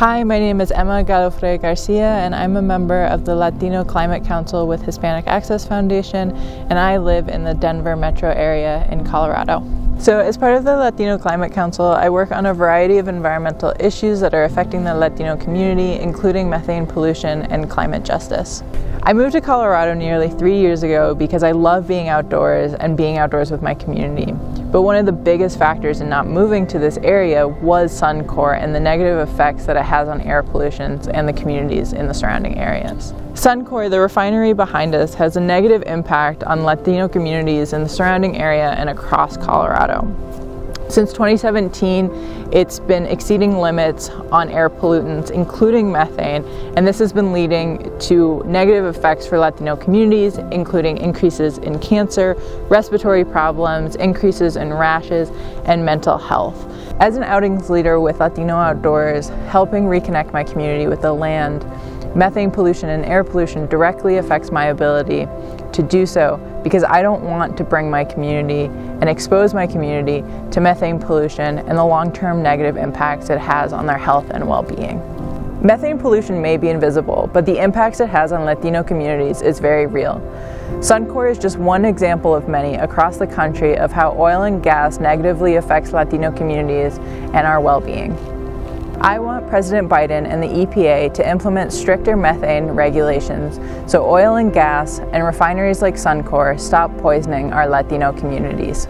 Hi, my name is Emma Galofré Garcia, and I'm a member of the Latino Climate Council with Hispanic Access Foundation, and I live in the Denver metro area in Colorado. So, as part of the Latino Climate Council, I work on a variety of environmental issues that are affecting the Latino community, including methane pollution and climate justice. I moved to Colorado nearly three years ago because I love being outdoors and being outdoors with my community. But one of the biggest factors in not moving to this area was Suncor and the negative effects that it has on air pollution and the communities in the surrounding areas. Suncor, the refinery behind us, has a negative impact on Latino communities in the surrounding area and across Colorado. Since 2017, it's been exceeding limits on air pollutants, including methane, and this has been leading to negative effects for Latino communities, including increases in cancer, respiratory problems, increases in rashes, and mental health. As an outings leader with Latino Outdoors, helping reconnect my community with the land, methane pollution and air pollution directly affects my ability to do so because I don't want to bring my community and expose my community to methane pollution and the long-term negative impacts it has on their health and well-being. Methane pollution may be invisible, but the impacts it has on Latino communities is very real. Suncor is just one example of many across the country of how oil and gas negatively affects Latino communities and our well-being. I want President Biden and the EPA to implement stricter methane regulations so oil and gas and refineries like Suncor stop poisoning our Latino communities.